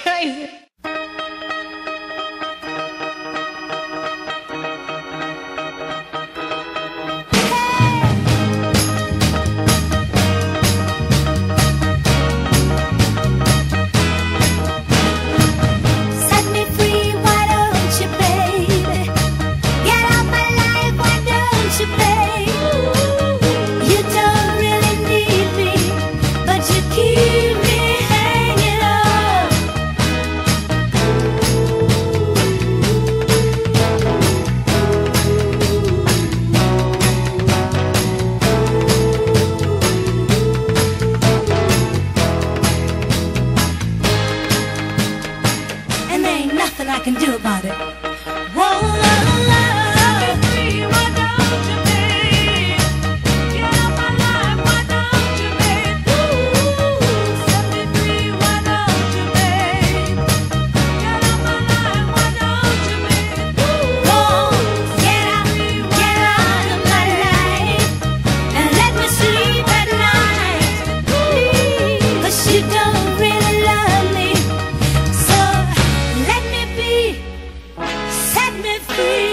atrás. I can do about it. see.